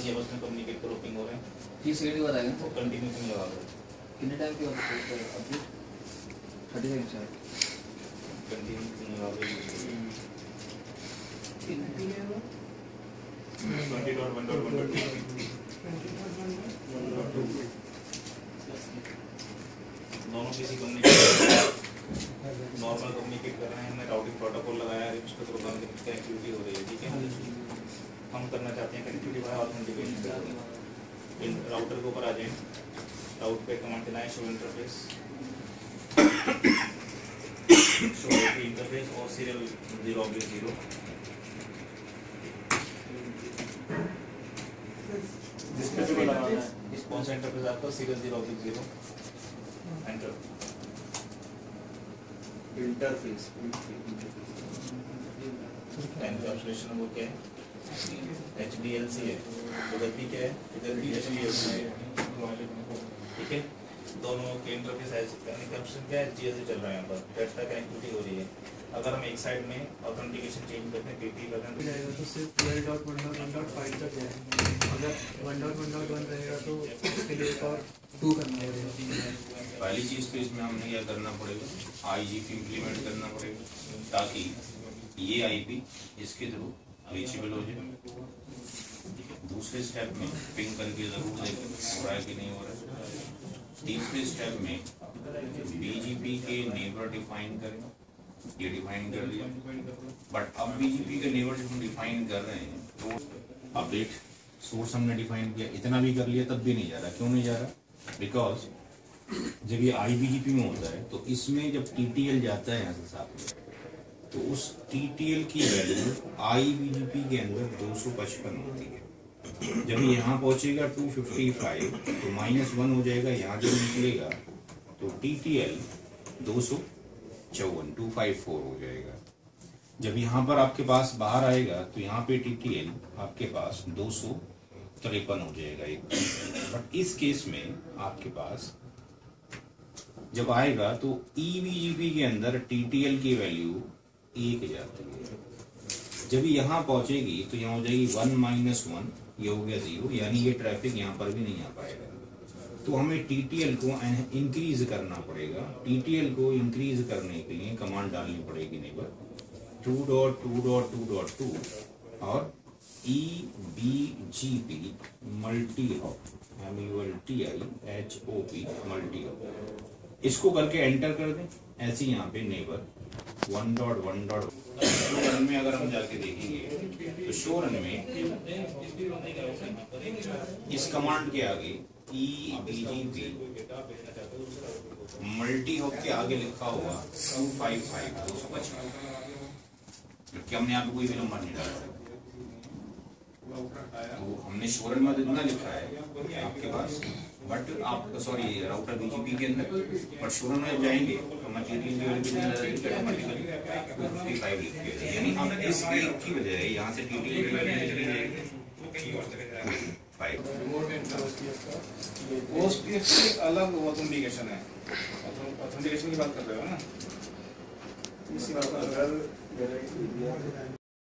किसी आपस में कम्युनिकेट करो पिंग हो रहे हैं। ये सिक्योरिटी बताएगा तो कंटिन्यू पिंग लगा दो कितने टाइम के बाद अपडेट थर्टी सेकंड चार कंटिन्यू पिंग लगा दो twenty dot one dot one dot दोनों किसी कम्युनिकेट नॉर्मल कम्युनिकेट कर रहे हैं। हमने राउटिंग प्रोटोकॉल लगाया है। उस पर तो कनेक्टिविटी हो रही है। ठीक है? हम करना चाहते हैं कनेक्टिविटी बाय ऑथेंटिकेशन इन राउटर के ऊपर आ जाएँ। राउट पे कमांड चलाएँ शो इंटरफेस शो इंटरफेस और सीरियल ज़ीरो ऑब्लिक ज़ीरो इस कौन सा इंटरफेस आपका serial zero oblique zero enter interface वो क्या है। एच डी एल सी है। उधर क्या है, इधर भी एच डी एल सी ठीक है? दोनों के इंटरफेस एनकैप्सुलेशन क्या है? जी चल रहा है पर। कनेक्टिविटी हो रही है। अगर हम एक साइड में ऑथेंटिकेशन चेंज करते हैं हैं जाएगा तो सिर्फ़ dot one dot one dot five तक जाएगा। अगर वन डॉट वन रहेगा तो उसके लिए और टू करना पड़ेगा। पहली चीज़ तो इसमें हमने क्या करना पड़ेगा? आईजीपी इम्प्लीमेंट करना पड़ेगा, ताकि ये आईपी इसके थ्रू रीचेबल हो जाए दूसरे स्टेप में पिंग करके ज़रूर देखें हो रहा है कि नहीं हो रहा है। तीसरे स्टेप में बीजीपी के नेबर डिफाइन करें। ये डिफाइन कर दिया बट अब बीजीपी के नेबर हम डिफाइन कर रहे हैं तो अपडेट सोर्स हमने डिफाइन किया। इतना भी कर लिया, तब भी नहीं जा रहा। क्यों नहीं जा रहा? बिकॉज़ जब ये आईबीजीपी में होता है तो इसमें जब टीटीएल जाता है यहाँ से साथ में तो उस टीटीएल की वैल्यू आईबीजीपी के अंदर 255 होती है। जब यहाँ पहुंचेगा 255 तो माइनस वन हो जाएगा, यहाँ जब निकलेगा तो टीटीएल दो सौ चौवन टू फाइव फोर हो जाएगा। जब यहाँ पर आपके पास बाहर आएगा तो यहाँ पे टीटीएल आपके पास दो सौ तिरपन हो जाएगा एक। बट इस केस में आपके पास जब आएगा तो ईवीजीपी के अंदर टीटीएल की वैल्यू एक जाती है। जब यहाँ पहुंचेगी तो यहाँ हो जाएगी वन माइनस वन, ये हो गया ज़ीरो, यानी ये ट्रैफ़िक यहाँ पर भी नहीं आ पाएगा। तो हमें टी टीटीएल को इंक्रीज करना पड़ेगा। टीटीएल को इंक्रीज करने के लिए कमांड डालनी पड़ेगी neighbour two dot two dot two dot two और E B G P multi hop M U L T I H O P multi hop इसको करके एंटर कर दें। ऐसे यहाँ पे neighbour one dot one dot one में अगर हम जाके देखेंगे तो शो रन में इस कमांड के आगे E B G P multi hop के आगे लिखा हुआ टू फाइव फाइव दो सौ पचपन जबकि हमने यहाँ पे कोई भी नंबर नहीं डाला। तो हमने शोरन में इतना लिखा है आपके पास बट आप सॉरी राउटर बीजीपी के अंदर बट शोरन में जाएँगे तो यानी इस एक की वजह यहाँ से टीटी अलग ऑथेंटिकेशन है। ऑथेंटिकेशन की बात कर रहे हो ना? इसी बात अगर